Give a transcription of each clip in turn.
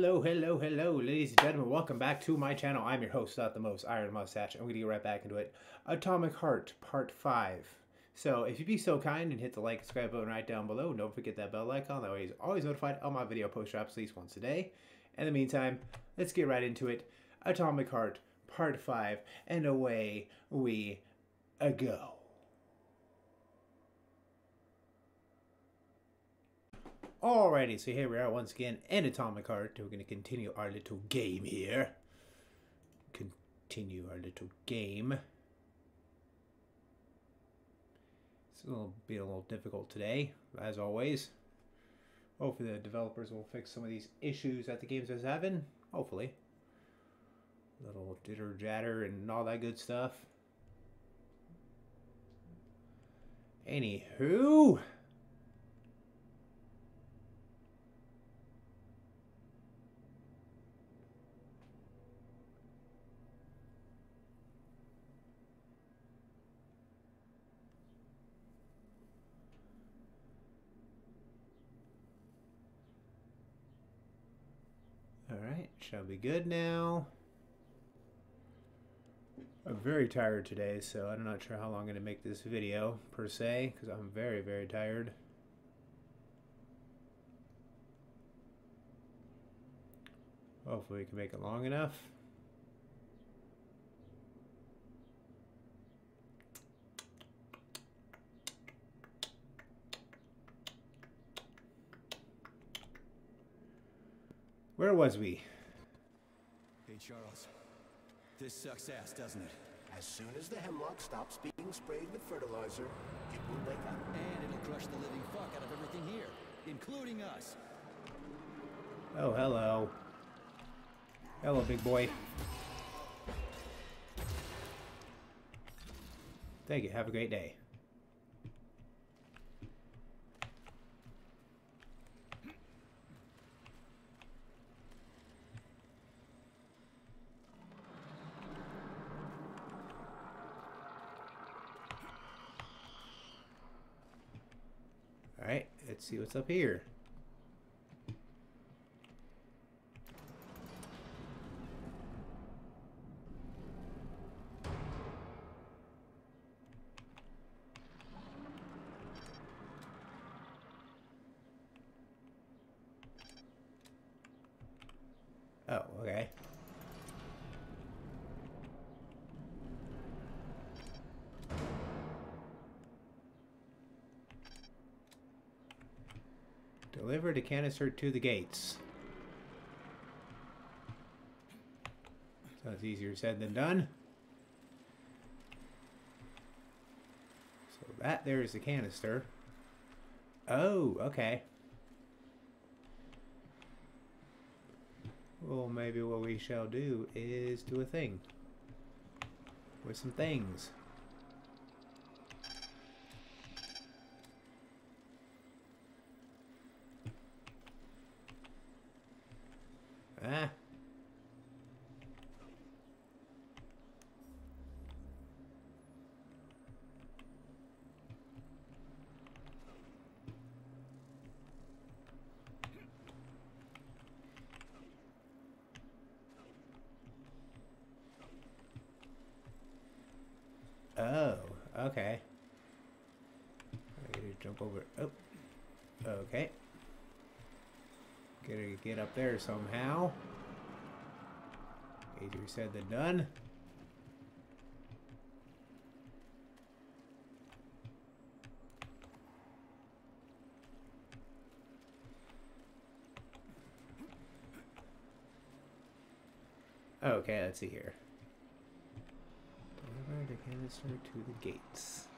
Hello, hello, hello, ladies and gentlemen. Welcome back to my channel. I'm your host, not the most, Iron Mustache. I'm going to get right back into it. Atomic Heart, Part 5. So, if you'd be so kind and hit the like subscribe button right down below, don't forget that bell icon. That way you're always notified on my video post drops at least once a day. In the meantime, let's get right into it. Atomic Heart, Part 5, and away we go. Alrighty, so here we are once again in Atomic Heart. We're going to continue our little game here. Continue our little game. It's going to be a little difficult today, as always. Hopefully the developers will fix some of these issues that the game's is having. Hopefully. Little jitter jatter and all that good stuff. Anywho. Shall be good now. I'm very tired today, so I'm not sure how long I'm going to make this video, per se, because I'm very, very tired. Hopefully we can make it long enough. Where was we? Hey, Charles. This sucks ass, doesn't it? As soon as the hemlock stops being sprayed with fertilizer, it will wake up. And it'll crush the living fuck out of everything here, including us. Oh, hello. Hello, big boy. Thank you. Have a great day. Alright, let's see what's up here. Oh, okay. Deliver the canister to the gates. So it's easier said than done. So that there is the canister. Oh, okay. Well, maybe what we shall do is do a thing. With some things. Ah. Oh, okay. I gotta jump over. Oh, okay. Gotta get up there somehow. Easier said than done. Okay, let's see here. Deliver the canister to the gates.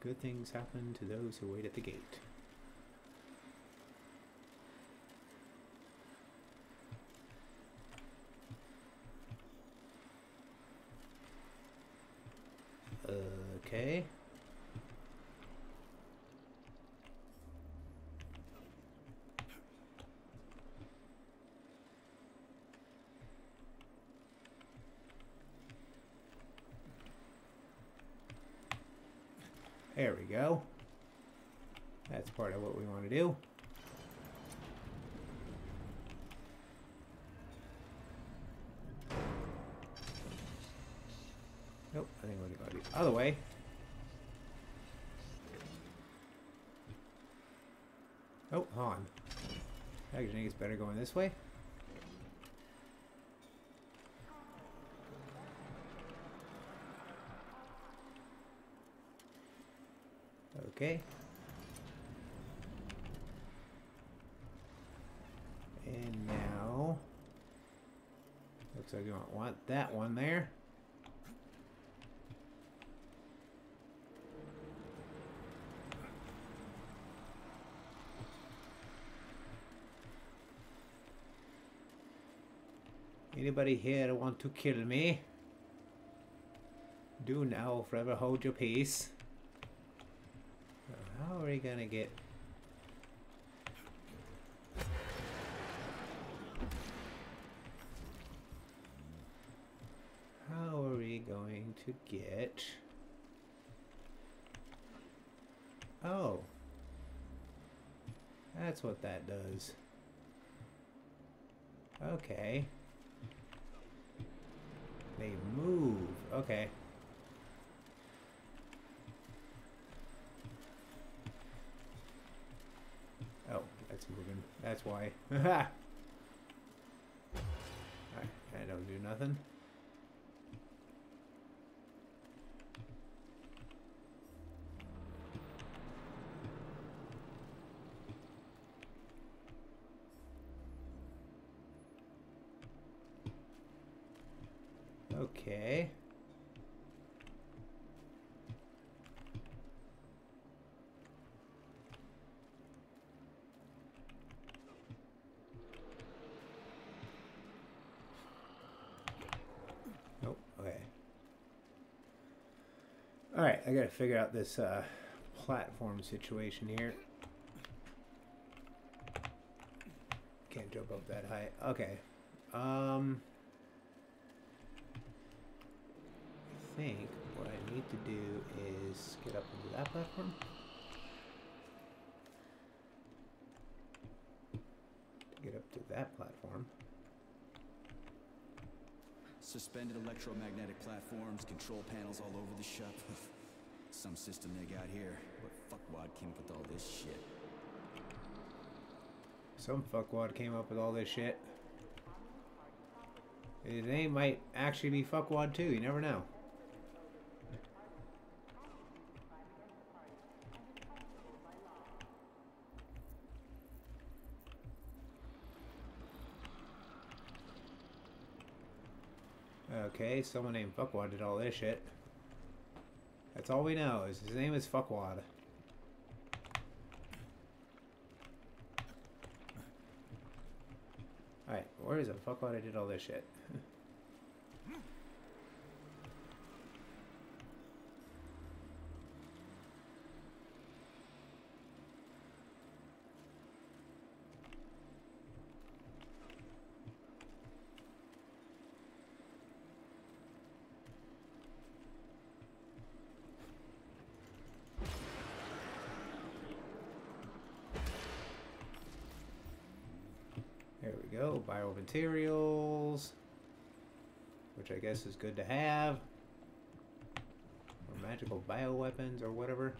Good things happen to those who wait at the gate. Okay. There we go. That's part of what we want to do. Other way. Oh, hold on. I think it's better going this way. Okay. And now, looks like you don't want that one there. Anybody here want to kill me? Do now, forever hold your peace. How are we gonna get... How are we going to get... Oh. That's what that does. Okay. They move. Okay. Oh, that's moving. That's why. I don't do nothing. Okay. Nope. Okay. All right, I gotta figure out this uh, platform situation here. Can't jump up that high. Okay. Um. I think what I need to do is get up into that platform. To get up to that platform. Suspended electromagnetic platforms, control panels all over the shop. Some system they got here. What fuckwad came up with all this shit? Some fuckwad came up with all this shit. His name might actually be fuckwad too. You never know. Okay, someone named Fuckwad did all this shit. That's all we know is his name is Fuckwad. Alright, where is the Fuckwad I did all this shit? There biomaterials, which I guess is good to have. Or magical bioweapons or whatever.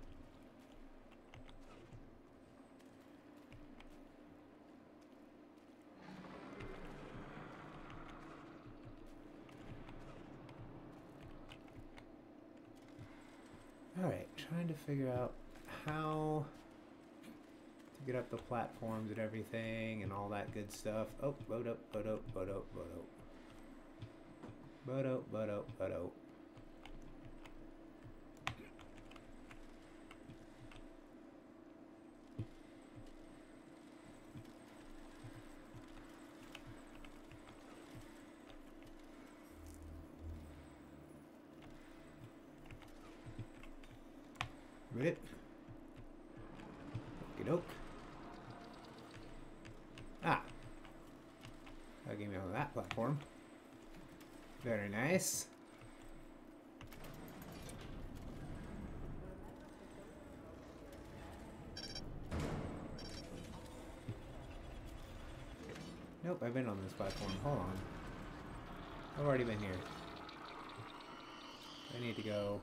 Alright, trying to figure out how get up the platforms and everything and all that good stuff. Oh, boat up, boat up, boat up, boat up. Boat up, boat up, boat up. Rip. Okey doke. Ah. That gave me on that platform. Very nice. Nope, I've been on this platform. Hold on. I've already been here. I need to go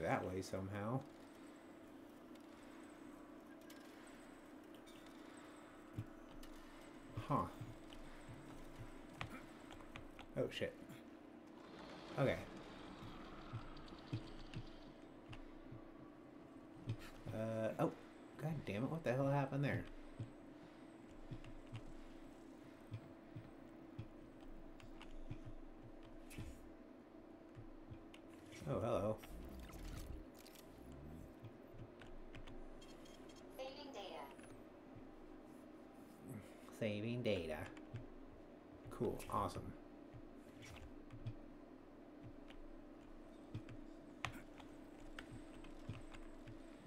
that way somehow. Huh. Oh shit. Okay. Uh, oh, god damn it, what the hell happened there? Oh, hello. Saving data. Saving data. Cool, awesome.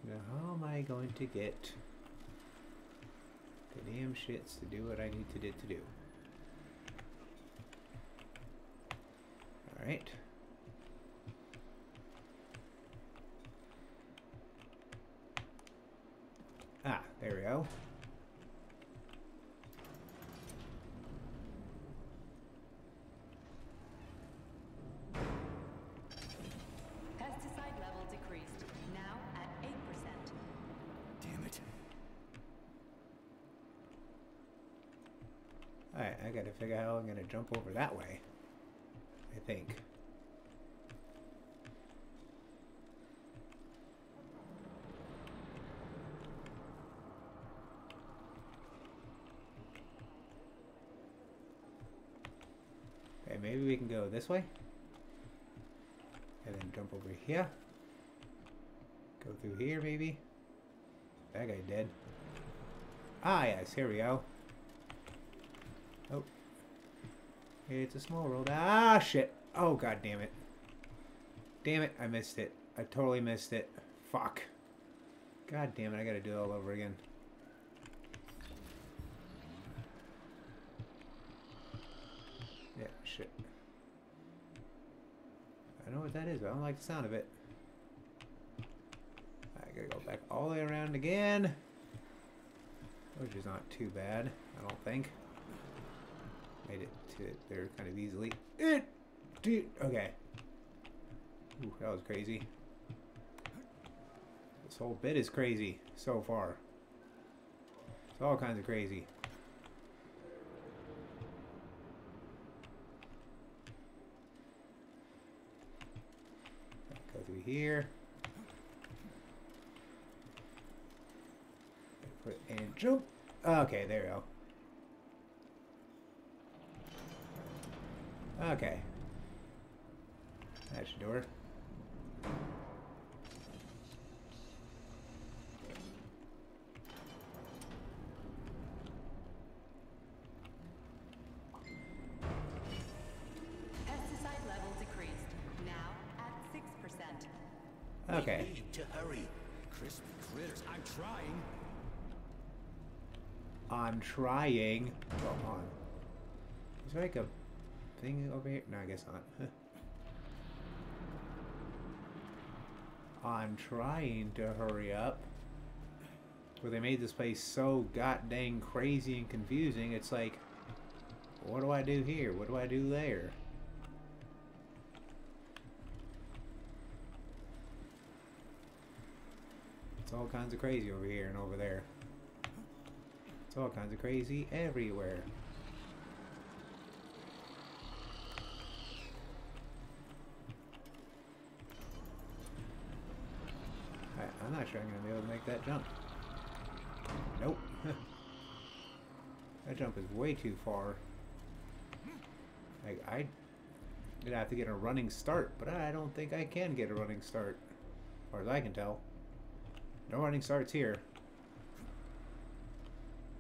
Now, how am I going to get the damn shits to do what I need to do to do? Alright. Ah, there we go. Pesticide level decreased. Now at 8%. Damn it. Alright, I gotta figure out how I'm gonna jump over that way. I think. Okay, maybe we can go this way. And then jump over here. Go through here, maybe. That guy dead. Ah, yes, here we go. Oh. It's a small world. Ah, shit. Oh, god damn it. Damn it, I missed it. I totally missed it. Fuck. God damn it, I gotta do it all over again. Yeah, shit. I know what that is, but I don't like the sound of it. I gotta go back all the way around again. Which is not too bad, I don't think. Made it to it there kind of easily. It, dude, okay. Ooh, that was crazy. This whole bit is crazy so far. It's all kinds of crazy. Go through here. And jump. Okay, there we go. Okay. That should do her. Pesticide level decreased. Now at 6%. Okay. We need to hurry. Crispy critters. I'm trying. I'm trying. Go on. Is there like a thing over here? No, I guess not. I'm trying to hurry up. Where they made this place so god dang crazy and confusing, it's like, what do I do here? What do I do there? It's all kinds of crazy over here and over there. It's all kinds of crazy everywhere. I, I'm not sure I'm going to be able to make that jump. Nope. that jump is way too far. Like, I, I'd have to get a running start, but I don't think I can get a running start. As far as I can tell. No running starts here.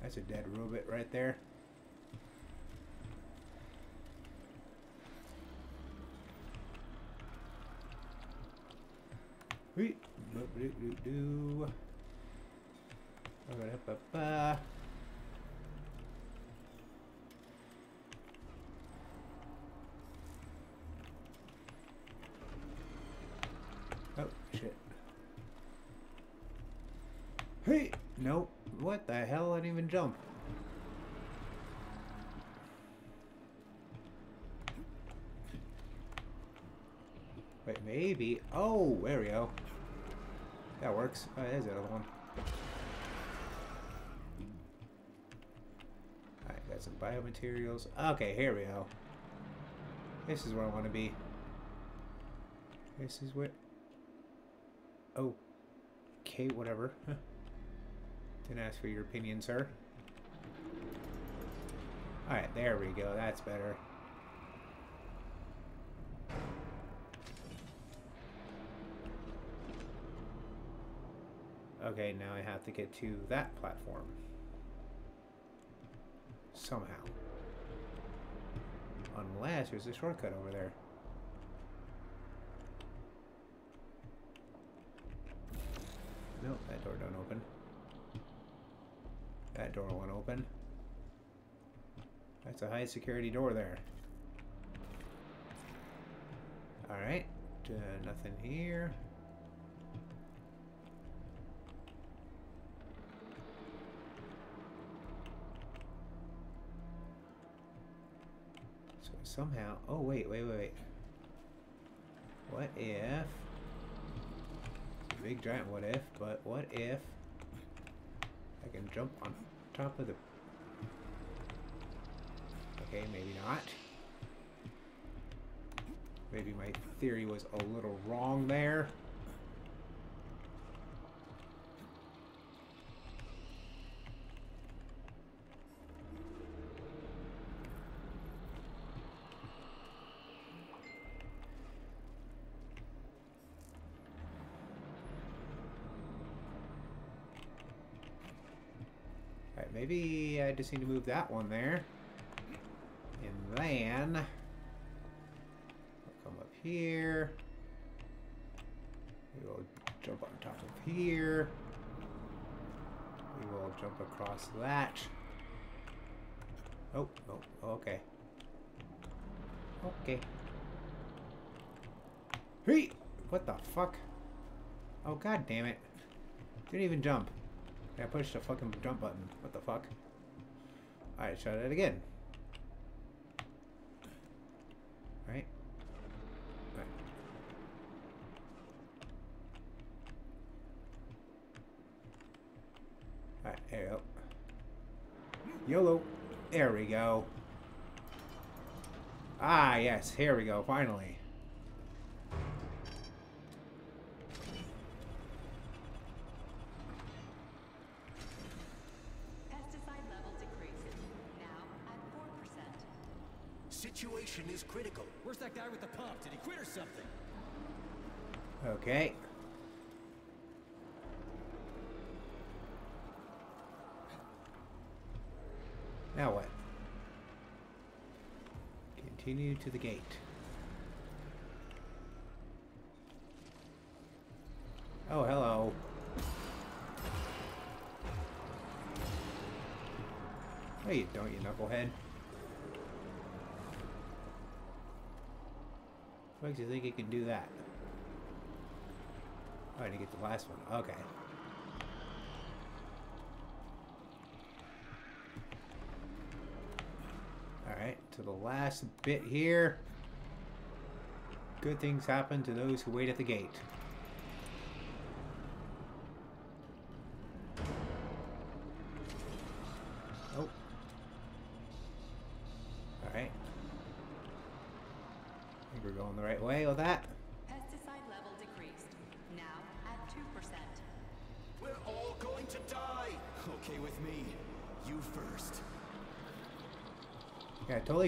That's a dead robot right there. Whee! Oh, shit. Hey! Nope. What the hell? I didn't even jump. Wait, maybe. Oh, there we go. That works. Oh, there's the other one. Alright, got some biomaterials. Okay, here we go. This is where I want to be. This is where... Oh. Okay, whatever. Didn't ask for your opinion, sir. Alright, there we go. That's better. Okay, now I have to get to that platform. Somehow. Unless there's a shortcut over there. Nope, that door don't open. That door won't open. That's a high security door there. Alright, uh, nothing here. Somehow, oh wait, wait, wait, wait. What if, it's a big giant what if, but what if I can jump on top of the, okay, maybe not. Maybe my theory was a little wrong there. Alright, maybe I just need to move that one there. And then... I'll come up here. We will jump on top of here. We will jump across that. Oh, oh, okay. Okay. Hey! What the fuck? Oh, god damn it. Didn't even jump. I pushed the fucking jump button. What the fuck? Alright, try that again. Right? Right. Alright, there we go. YOLO. There we go. Ah, yes. Here we go. Finally. Pesticide level decreased. Now at 4%. Situation is critical. Where's that guy with the pump? Did he quit or something? Okay. Now what? Continue to the gate. Oh, hello. Hey, don't, you knucklehead. Makes you think you can do that? Oh, I didn't get the last one. Okay. Alright, to the last bit here. Good things happen to those who wait at the gate.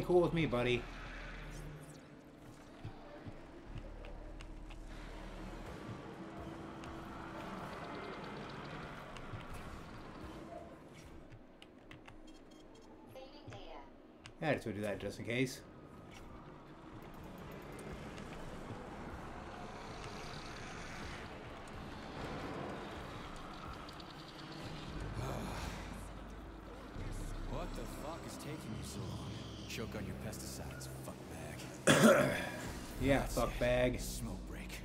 Cool with me, buddy. I just would do that just in case. What the fuck is taking you so long? Choke on your pesticides, fuck bag. Yeah, fuck bag. Smoke break.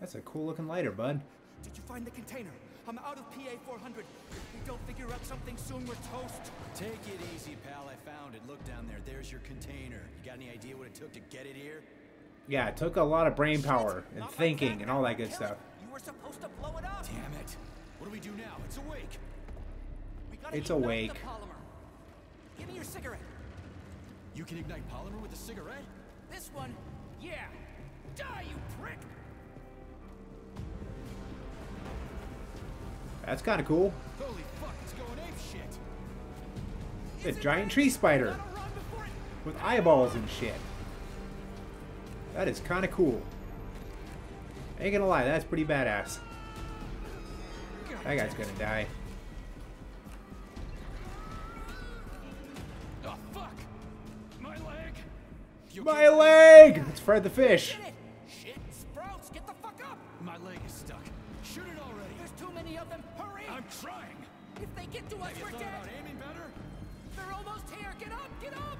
That's a cool looking lighter, bud. Did you find the container? I'm out of PA 400. If we don't figure out something soon, we're toast. Take it easy, pal. I found it. Look down there. There's your container. You got any idea what it took to get it here? Yeah, it took a lot of brain power and Not thinking and all that good Damn it. stuff. You were supposed to blow it up. Damn it. What do we do now? It's awake. We gotta It's ignite awake. The polymer. Give me your cigarette. You can ignite polymer with a cigarette? This one, yeah. Die, you prick. That's kind of cool. Holy fuck, it's going ape shit. A giant tree spider Gotta run before it- with eyeballs and shit. That is kind of cool. Ain't gonna lie, that's pretty badass. That guy's gonna die. My okay? leg! It's Fred the fish. Shit, Sprouts, get the fuck up. My leg is stuck. Shoot it already! There's too many of them. Hurry. I'm trying! If they get to us, you we're dead. about aiming better? They're almost here. Get up, get up.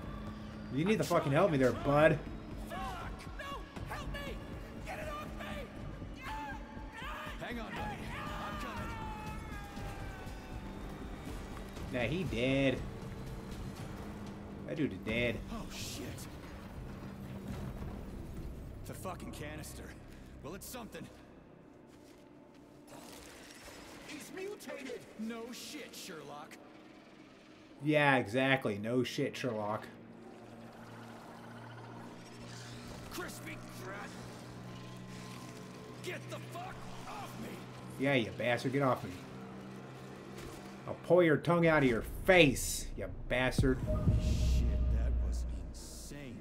You need to fucking help me there, bud. Fuck. No, help me. Get it off me. Hang on, buddy. I'm coming. Nah, he dead. That dude is dead. Oh shit. Fucking canister. Well, it's something. He's mutated. No shit, Sherlock. Yeah, exactly. No shit, Sherlock. Crispy threat. Get the fuck off me! Yeah, you bastard. Get off me. I'll pull your tongue out of your face, you bastard. Shit, that was insane.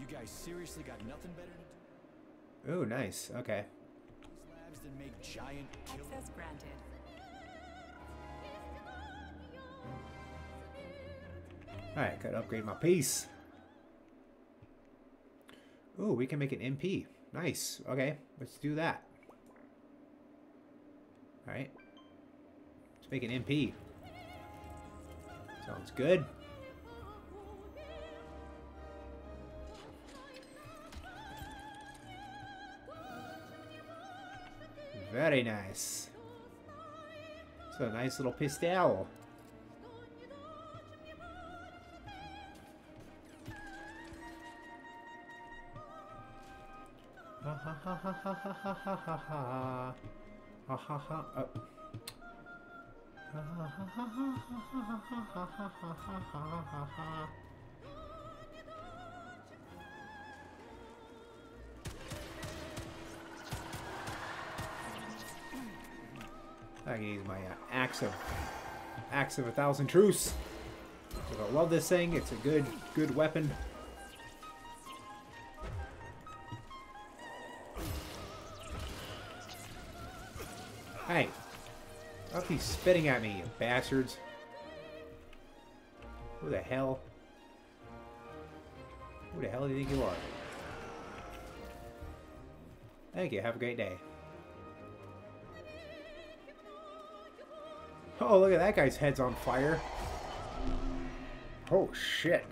You guys seriously got nothing better? Ooh, nice. Okay. These labs that make giant. Access granted. Alright, gotta upgrade my piece. Ooh, we can make an MP. Nice. Okay, let's do that. Alright. Let's make an MP. Sounds good. Very nice. It's a nice little pistol. Ha ha ha ha ha ha ha ha ha ha. Ha ha ha. Oh. Ha ha ha ha ha ha ha ha ha ha ha ha ha. I can use my uh, axe of axe of a thousand truce. I love this thing. It's a good good weapon. Hey, stop be spitting at me, you bastards. Who the hell? Who the hell do you think you are? Thank you. Have a great day. Oh, look at that guy's head's on fire. Oh, shit.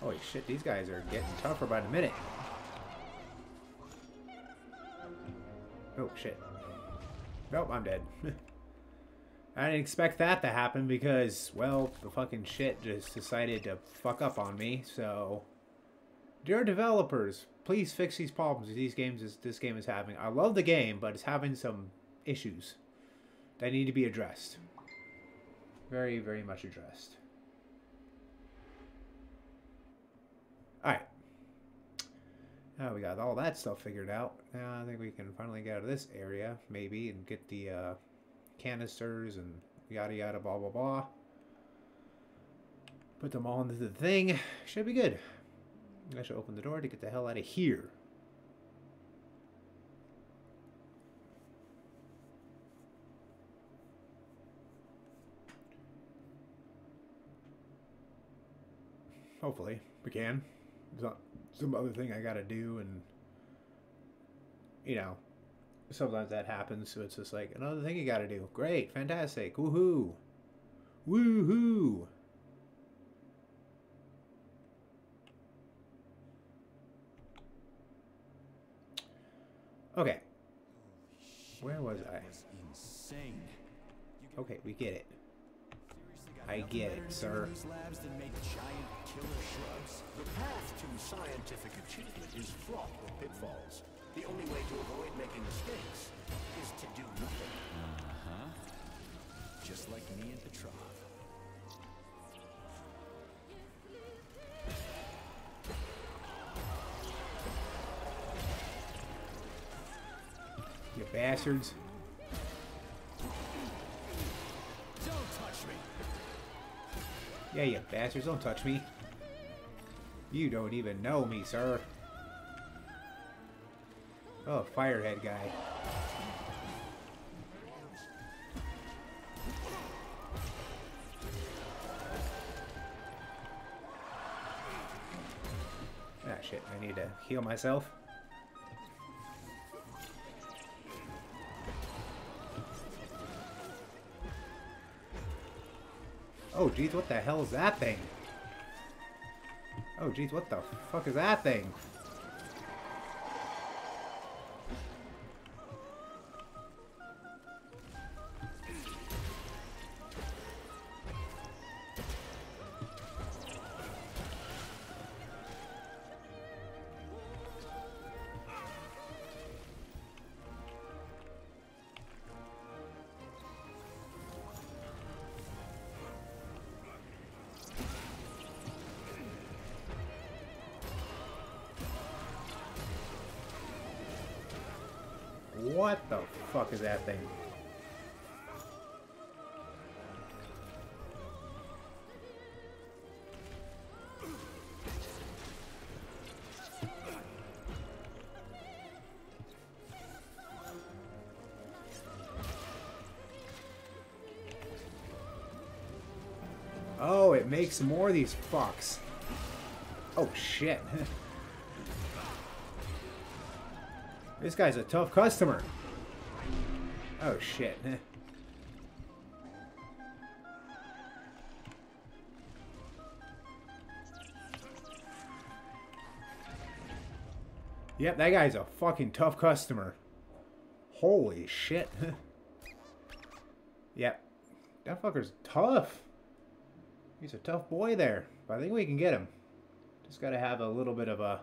Holy shit, these guys are getting tougher by the minute. Oh, shit. Nope, I'm dead. I didn't expect that to happen because, well, the fucking shit just decided to fuck up on me, so... Dear developers, please fix these problems these games is, this game is having. I love the game, but it's having some issues that need to be addressed. Very, very much addressed. Alright. Now we got all that stuff figured out. Now I think we can finally get out of this area, maybe, and get the uh, canisters and yada yada blah blah blah. Put them all into the thing. Should be good. I should open the door to get the hell out of here. Hopefully, we can. There's not some other thing I gotta do, and you know, sometimes that happens. So it's just like another thing you gotta do. Great, fantastic, woohoo, woohoo. Okay. Where was I? Was insane. Okay, we get it. I get it, sir. These labs than make giant killer shrubs. The path to scientific achievement is fraught with pitfalls. The only way to avoid making mistakes is to do nothing. Uh-huh. Just like me and Petrov. You bastards. Don't touch me! Yeah, you bastards, don't touch me. You don't even know me, sir. Oh, firehead guy. Ah, shit, I need to heal myself. Oh, geez, what the hell is that thing? Oh, geez, what the fuck is that thing? That thing? Oh, it makes more of these fucks. Oh shit. This guy's a tough customer. Oh shit. Yep, that guy's a fucking tough customer. Holy shit. yep. That fucker's tough. He's a tough boy there. But I think we can get him. Just gotta have a little bit of a...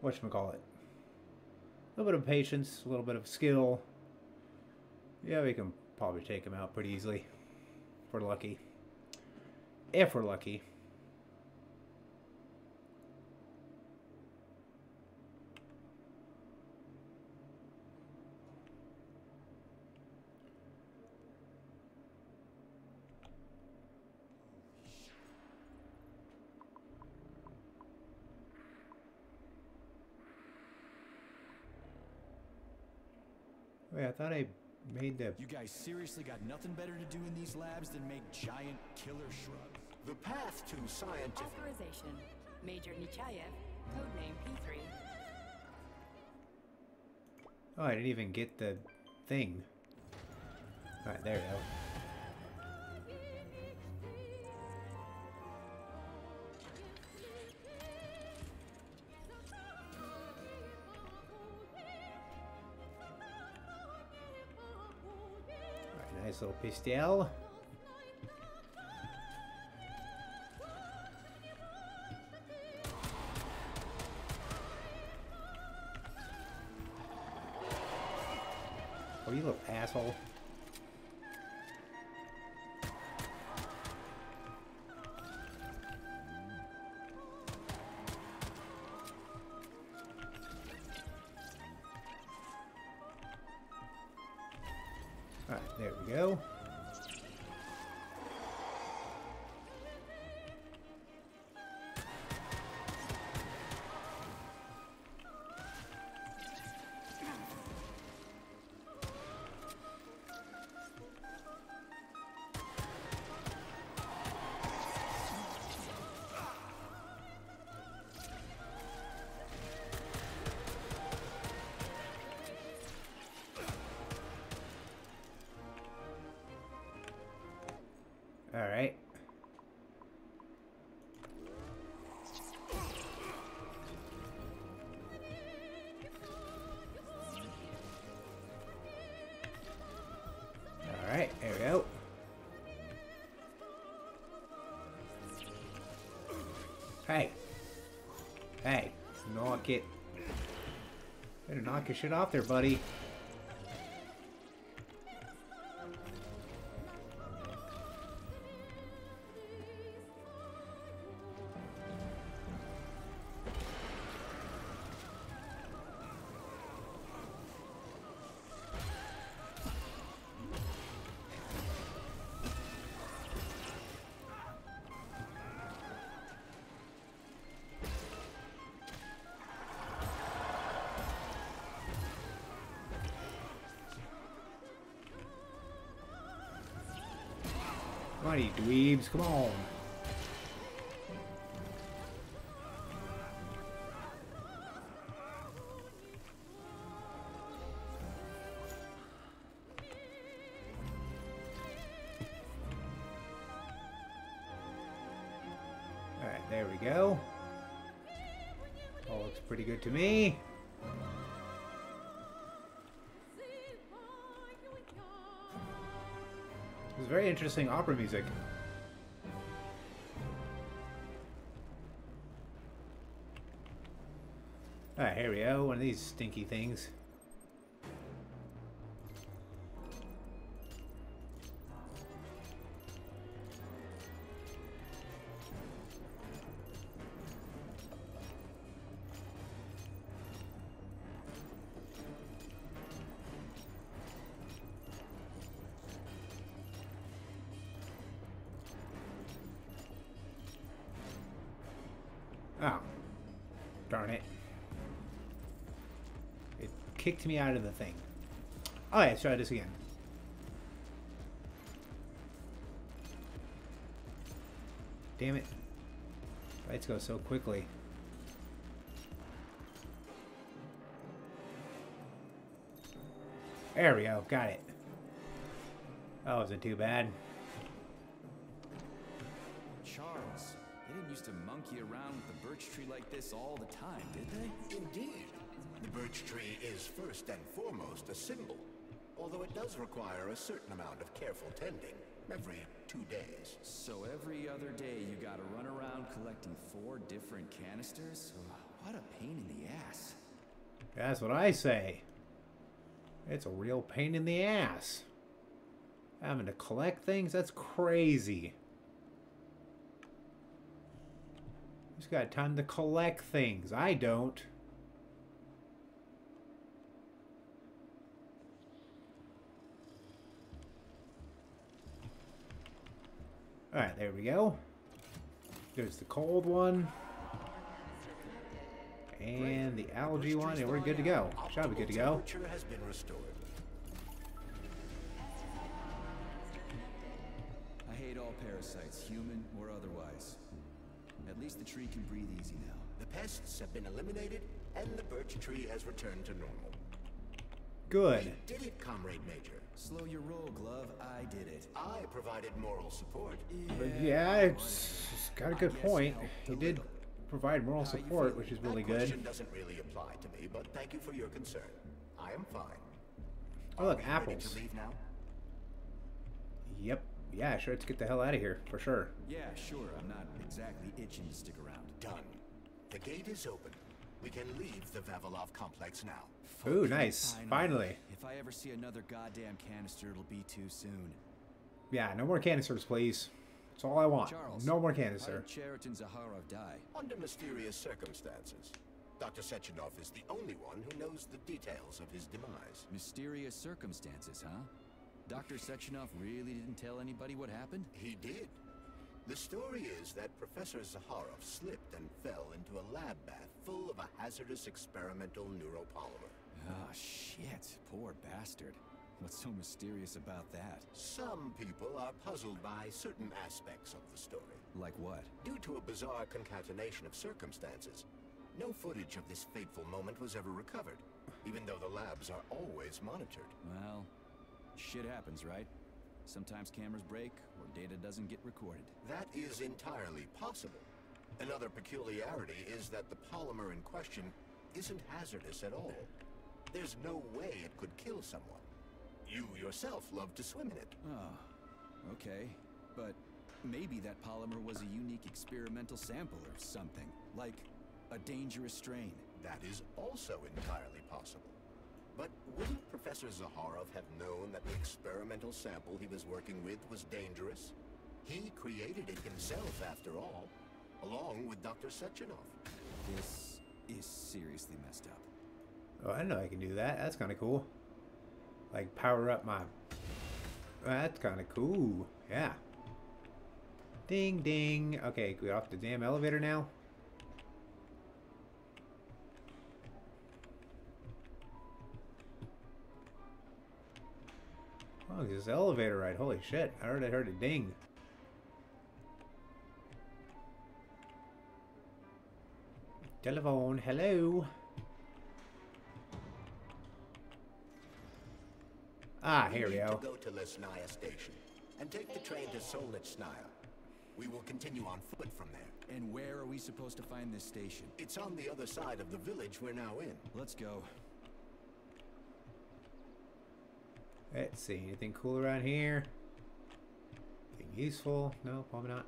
Whatchamacallit. A little bit of patience, a little bit of skill. Yeah, we can probably take him out pretty easily. If we're lucky. If we're lucky. Wait, I thought I made the... You guys seriously got nothing better to do in these labs than make giant killer shrubs? The path to scientific... Authorization. Major Nechayev, codename P3. Oh, I didn't even get the thing. Alright, there we go. Nice little pistol. Oh, you little asshole. Hey. Hey. Knock it. Better knock your shit off there, buddy. On, dweebs, come on. Alright, there we go. All looks pretty good to me. Interesting opera music. Alright, here we go. One of these stinky things. Darn it. It kicked me out of the thing. Oh yeah, let's try this again. Damn it. Lights go so quickly. There we go, got it. That wasn't too bad. To monkey around with the birch tree like this all the time, did they? Indeed. The birch tree is first and foremost a symbol, although it does require a certain amount of careful tending every two days. So every other day you gotta run around collecting four different canisters? What a pain in the ass. That's what I say. It's a real pain in the ass. Having to collect things? That's crazy. Got time to collect things? I don't. Alright, there we go. There's the cold one. And the algae one, and we're good to go. Shall be good to go. I hate all parasites, human or otherwise. At least the tree can breathe easy now. The pests have been eliminated, and the birch tree has returned to normal. Good. You did it, Comrade Major. Slow your roll, Glove. I did it. I provided moral support. But yeah, it's, it's got a good guess point. He did little. provide moral How support, which is That really question good. doesn't really apply to me, but thank you for your concern. I am fine. Oh, look, Are ready apples. to leave now? Yep. Yeah, sure. Let's get the hell out of here, for sure. Yeah, sure. I'm not exactly itching to stick around. Done. The gate is open. We can leave the Vavilov complex now. Ooh, nice. Finally. If I ever see another goddamn canister, it'll be too soon. Yeah, no more canisters, please. That's all I want. Charles. No more How canister. did Cheriton Zakharov die? Under mysterious circumstances. Dr. Sechenov is the only one who knows the details of his demise. Mysterious circumstances, huh? Dr. Sechenov really didn't tell anybody what happened? He did. The story is that Professor Zakharov slipped and fell into a lab bath full of a hazardous experimental neuropolymer. Oh, shit. Poor bastard. What's so mysterious about that? Some people are puzzled by certain aspects of the story. Like what? Due to a bizarre concatenation of circumstances, no footage of this fateful moment was ever recovered, even though the labs are always monitored. Well, shit happens, right? Sometimes cameras break or data doesn't get recorded. That is entirely possible. Another peculiarity is that the polymer in question isn't hazardous at all. There's no way it could kill someone. You yourself love to swim in it. Oh, okay. But maybe that polymer was a unique experimental sample or something. Like a dangerous strain. That is also entirely possible. But wouldn't Professor Zakharov have known that the experimental sample he was working with was dangerous? He created it himself, after all, along with Dr. Sechenov. This is seriously messed up. Oh, I know I can do that. That's kind of cool. Like power up my. That's kind of cool. Yeah. Ding ding. Okay, we're off the damn elevator now. Oh, this elevator ride. Holy shit. I already heard a ding. Telephone. Hello. Ah, here we need go. to go to Lesnaya Station and take the train to Solnitsnaya. We will continue on foot from there. And where are we supposed to find this station? It's on the other side of the village we're now in. Let's go. Let's see, anything cool around here? Anything useful? No, probably not.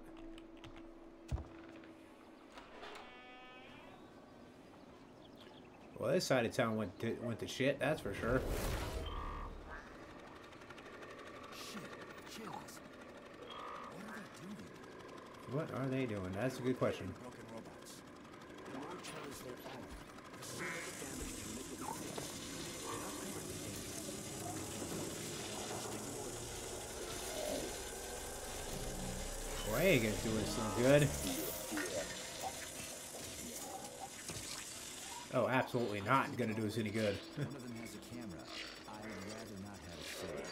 Well, this side of town went to, went to shit, that's for sure. Shit. What are they doing? What are they doing? That's a good question. Broken robots. The more challenge their power, the sooner the damage can make it fixed. They're not currently dangerous. Quagan's doing some good. Oh, absolutely not gonna do us any good. One of them has a camera. I would rather not have it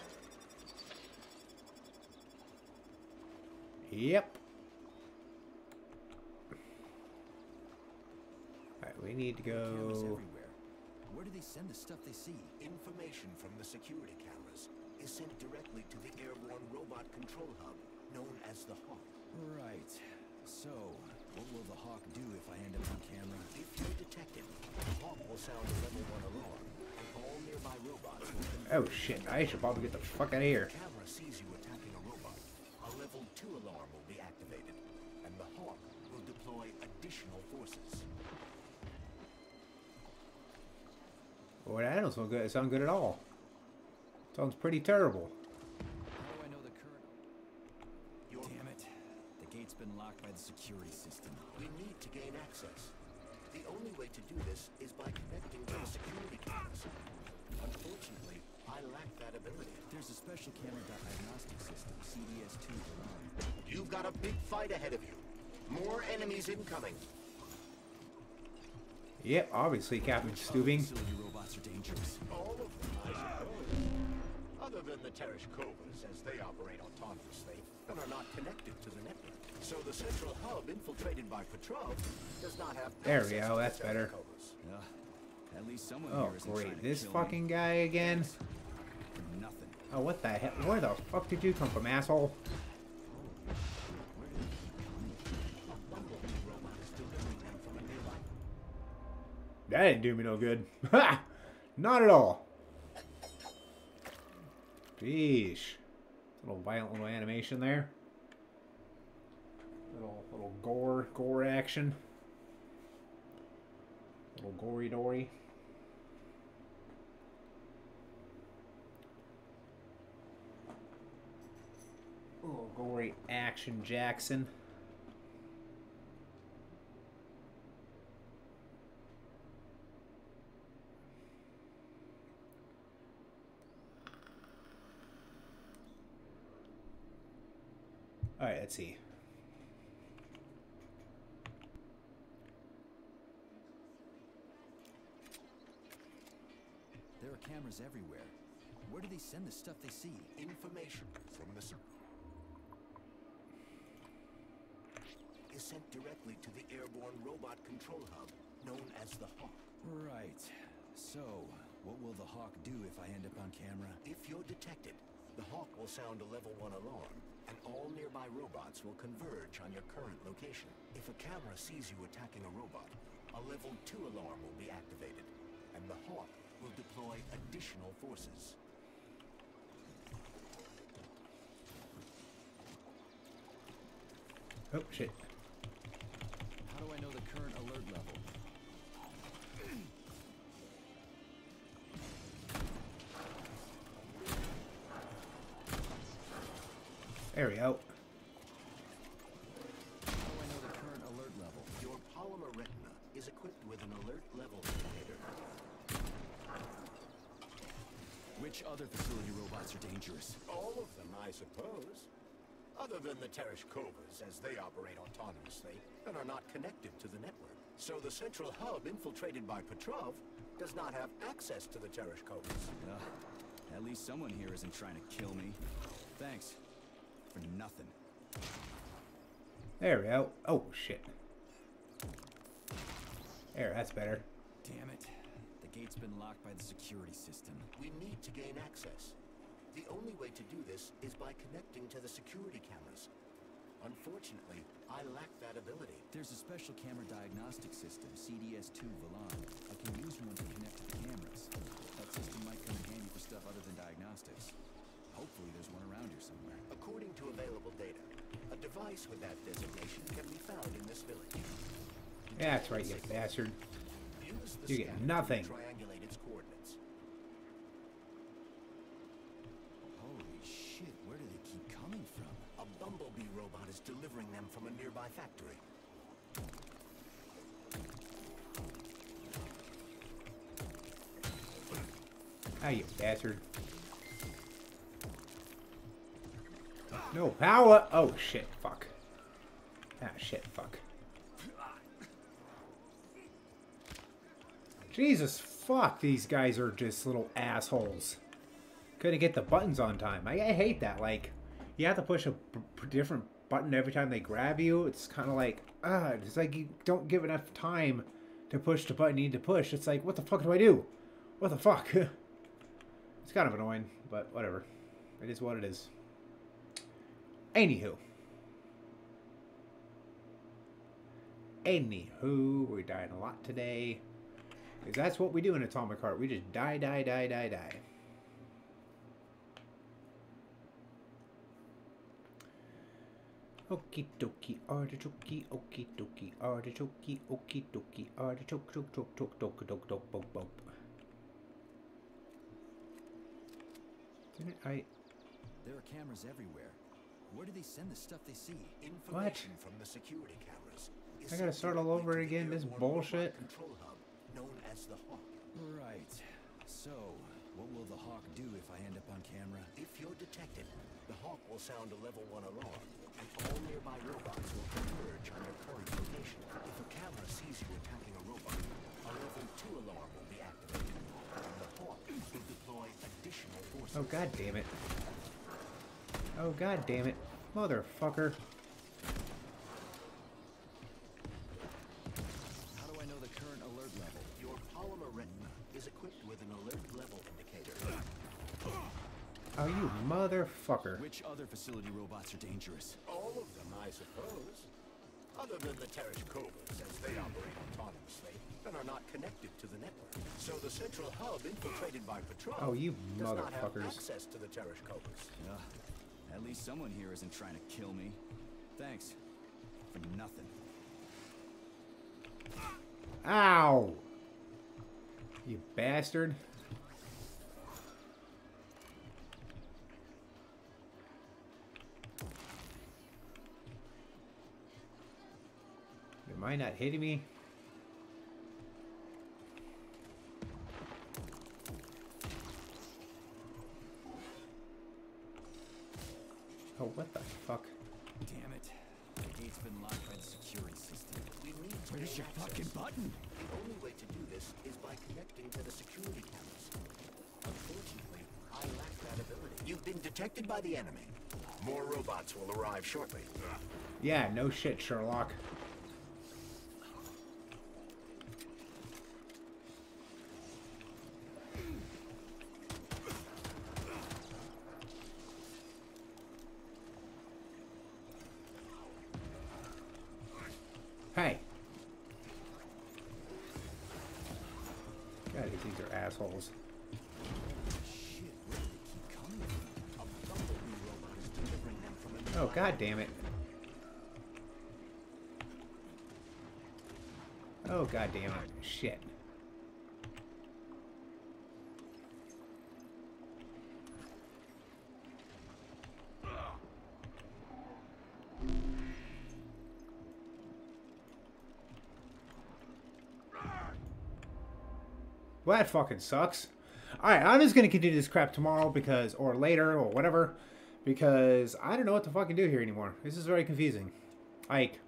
see. yep. Alright, we need to Cameras go... everywhere. Where do they send the stuff they see? Information from the security cameras is sent directly to the airborne robot control hub, known as the Hawk. Right. So, what will the Hawk do if I end up on camera? If you're detected, the Hawk will sound a level one alarm, all nearby robots will Oh shit, I should probably get the fuck out of here. the camera sees you attacking a robot, a level 2 alarm will be activated, and the Hawk will deploy additional forces. Boy, that don't sound good. sound good at all. Sounds pretty terrible. How do I know the current... Your Damn it. The gate's been locked by the security system. We need to gain access. The only way to do this is by connecting to the security cameras. Unfortunately, I lack that ability. There's a special camera diagnostic system, CDS-2 alarm. You've got a big fight ahead of you. More enemies incoming. Yep, obviously, Captain Stubing. Robots are dangerous. All of them, I suppose. Other than the Tereshkovas, as they operate autonomously and are not connected to the network. So the central hub infiltrated by Petrov does not have There we access go, that's better. Tereshkovas. At least someone Oh, here isn't trying great. This fucking me. guy again? Nothing. Oh, what the hell? Where the fuck did you come from, asshole? That didn't do me no good. Ha! Not at all. Jeez. Little violent little animation there. Little little gore gore action. Little gory dory. Little gory action Jackson. All right, let's see. Cameras everywhere. Where do they send the stuff they see? Information from the is sent directly to the airborne robot control hub, known as the Hawk. Right. So, what will the Hawk do if I end up on camera? If you're detected, the Hawk will sound a level 1 alarm, and all nearby robots will converge on your current location. If a camera sees you attacking a robot, a level 2 alarm will be activated, and the Hawk will deploy additional forces. Oh, shit. How do I know the current alert level? There we go. Dangerous? All of them, I suppose. Other than the Tereshkovas, as they operate autonomously and are not connected to the network. So the central hub infiltrated by Petrov does not have access to the Tereshkovas. Ugh. At least someone here isn't trying to kill me. Thanks. For nothing. There we go. Oh, shit. There, that's better. Damn it. The gate's been locked by the security system. We need to gain access. The only way to do this is by connecting to the security cameras. Unfortunately, I lack that ability. There's a special camera diagnostic system, CDS-2 Velan. I can use one to connect to the cameras. That system might come in handy for stuff other than diagnostics. Hopefully there's one around here somewhere. According to available data, a device with that designation can be found in this village. Yeah, that's right, you bastard. You get scanner to nothing. Nearby factory. Ah, you bastard. No power. Oh, shit. Fuck. Ah, shit. Fuck. Jesus, fuck. These guys are just little assholes. Couldn't get the buttons on time. I, I hate that. Like, you have to push a different button every time they grab you. It's kind of like, ah, it's like you don't give enough time to push the button you need to push. It's like, what the fuck do I do? What the fuck? It's kind of annoying, but whatever. It is what it is. Anywho. Anywho, we're dying a lot today. Because that's what we do in Atomic Heart. We just die, die, die, die, die. Okie dokie, artichoke, okie dokie, artichoke, okie dokie, artichoke, choke, choke, choke, doke, doke, doke, bope, bope. Didn't I? There are cameras everywhere. Where do they send the stuff they see? Information from the security cameras. is I gotta start all over again, this bullshit. Control hub, known as the Hawk. Right. So, what will the Hawk do if I end up on camera? If you're detected, the Hawk will sound a level one alarm, and all nearby robots will converge on your current location. If a camera sees you attacking a robot, a level two alarm will be activated, and the Hawk will deploy additional forces. Oh god damn it. Oh god damn it. Motherfucker. How do I know the current alert level? Your polymer retina is equipped with an alert level indicator. Oh you motherfucker. Which other facility robots are dangerous? All of them, I suppose. Other than the Tereshkovas, as they operate autonomously and are not connected to the network. So the central hub infiltrated by Petrov Oh, you does not have motherfuckers. access to the Tereshkovas. Ugh. At least someone here isn't trying to kill me. Thanks. For nothing. Ow! You bastard. Am I not hitting me? Oh, what the fuck? Damn it. The gate's been locked by the security system. We need to Where's your access. fucking button? The only way to do this is by connecting to the security cameras. Unfortunately, I lack that ability. You've been detected by the enemy. More robots will arrive shortly. Yeah, no shit, Sherlock. Oh, god damn it. Shit. Well, that fucking sucks. Alright, I'm just gonna continue this crap tomorrow because, or later, or whatever, because I don't know what to fucking do here anymore. This is very confusing. Like,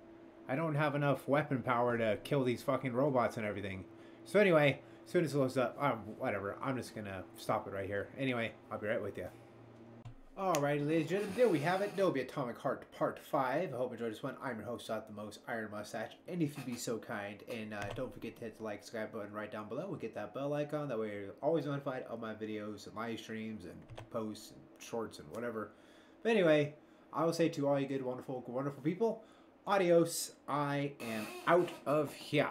I don't have enough weapon power to kill these fucking robots and everything. So anyway, as soon as it loads up, um, whatever, I'm just gonna stop it right here. Anyway, I'll be right with you. Alrighty, ladies and gentlemen, there we have it. Dolby Atomic Heart Part 5. I hope you enjoyed this one. I'm your host, not the most Iron Mustache. And if you'd be so kind, and uh, don't forget to hit the like, subscribe button right down below. and get that bell icon. That way you're always notified of my videos and live streams and posts and shorts and whatever. But anyway, I will say to all you good, wonderful, wonderful people, adios. I am out of here.